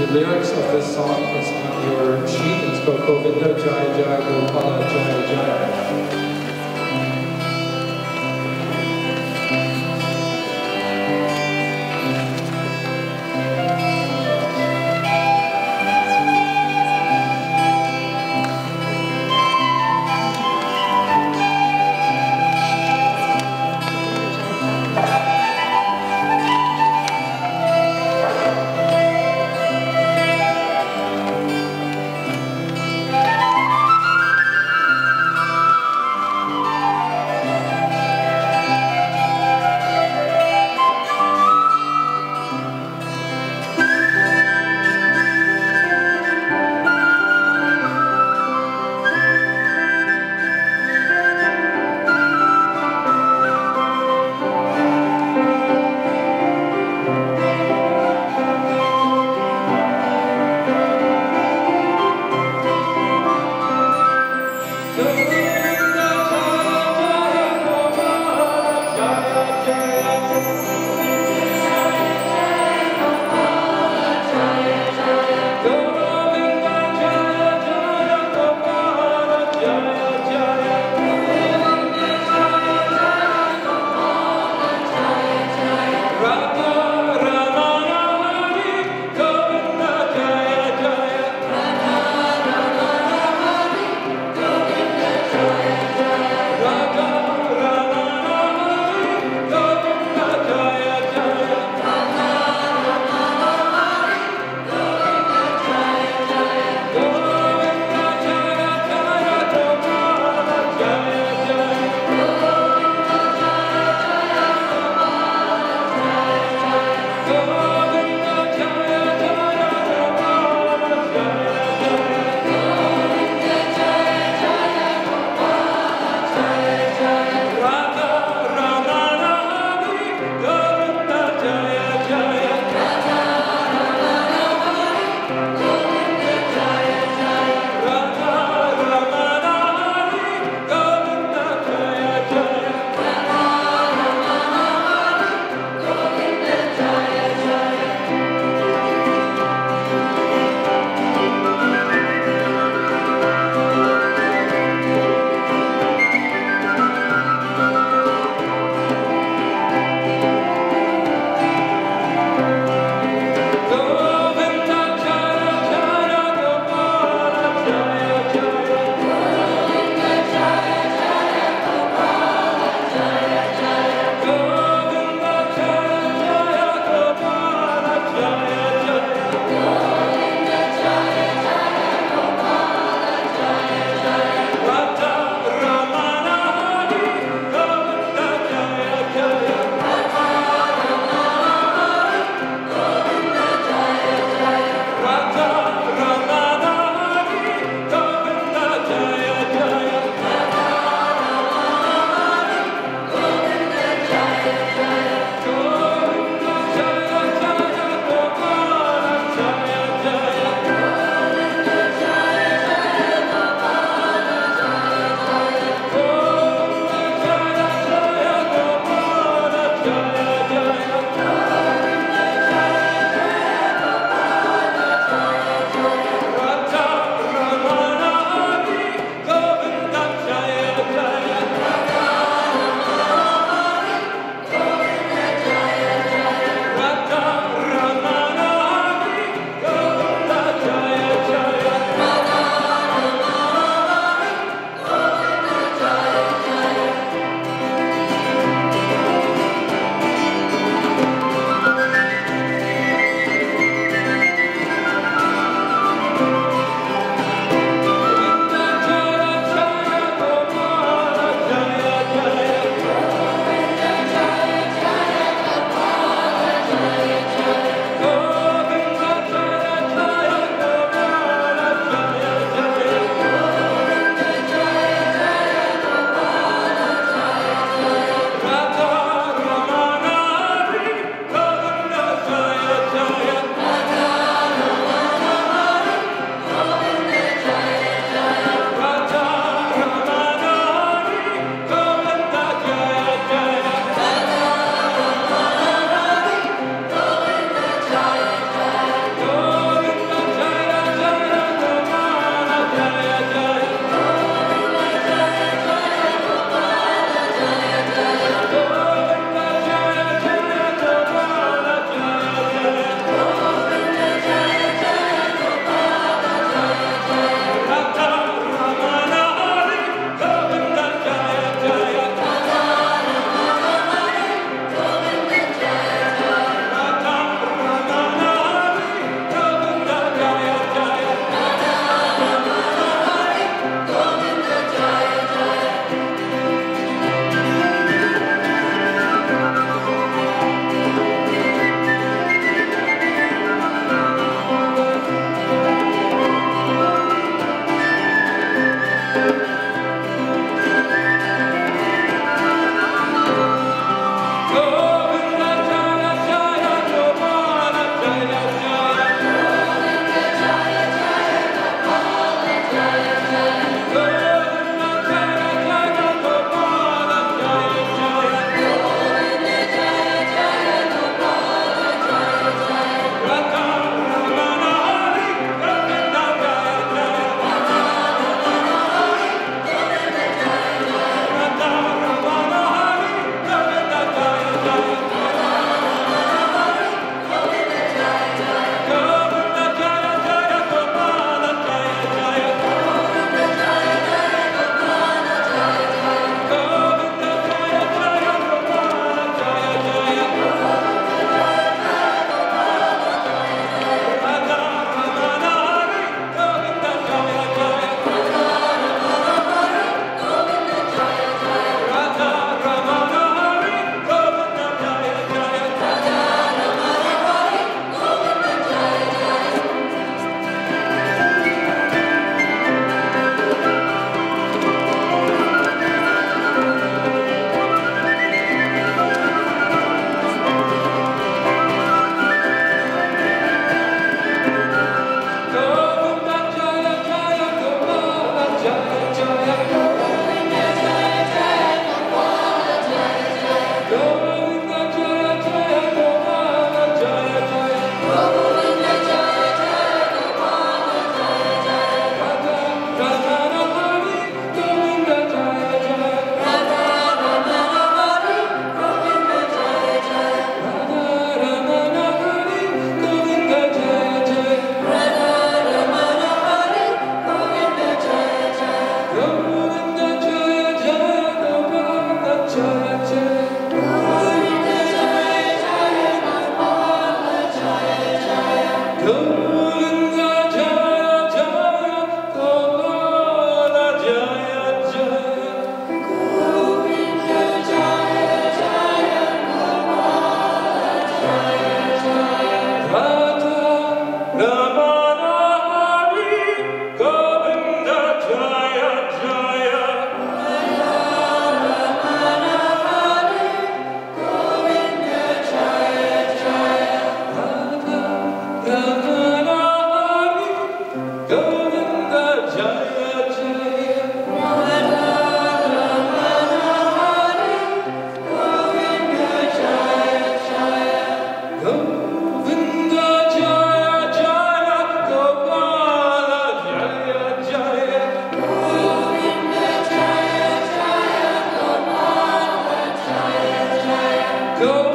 the lyrics of this song is on your sheet. It's called Govinda Jaya Jaya Gopala Jaya Jaya. Good. 그